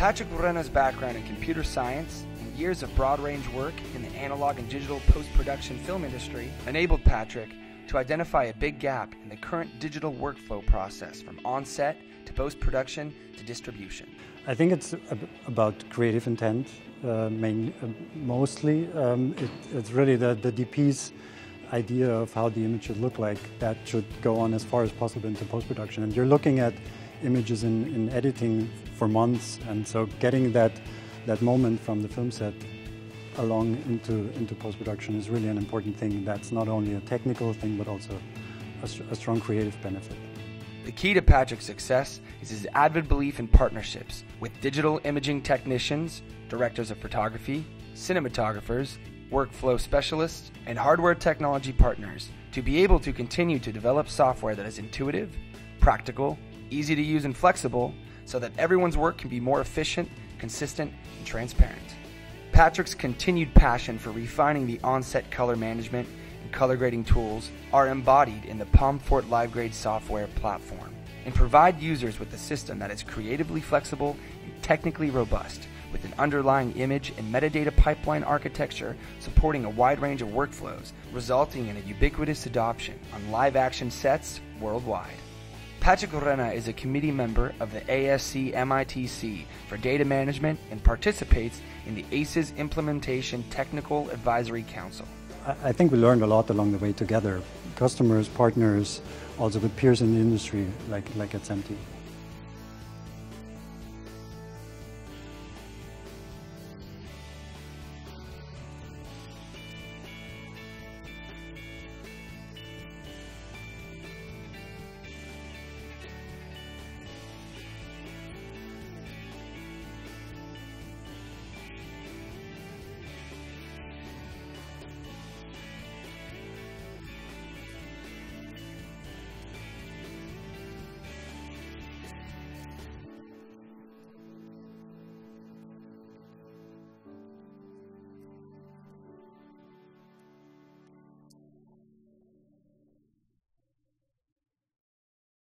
Patrick Renner's background in computer science and years of broad range work in the analog and digital post production film industry enabled Patrick to identify a big gap in the current digital workflow process from onset to post production to distribution. I think it's about creative intent, uh, main, uh, mostly. Um, it, it's really the, the DP's idea of how the image should look like that should go on as far as possible into post production. And you're looking at images in, in editing for months, and so getting that, that moment from the film set along into, into post-production is really an important thing. That's not only a technical thing, but also a, a strong creative benefit. The key to Patrick's success is his avid belief in partnerships with digital imaging technicians, directors of photography, cinematographers, workflow specialists, and hardware technology partners to be able to continue to develop software that is intuitive, practical, easy to use, and flexible so that everyone's work can be more efficient, consistent, and transparent. Patrick's continued passion for refining the on-set color management and color grading tools are embodied in the Pomfort LiveGrade software platform and provide users with a system that is creatively flexible and technically robust with an underlying image and metadata pipeline architecture supporting a wide range of workflows, resulting in a ubiquitous adoption on live action sets worldwide. Patrick Renner is a committee member of the ASC MITC for data management and participates in the ACES Implementation Technical Advisory Council. I think we learned a lot along the way together, customers, partners, also with peers in the industry like, like at SMPTE.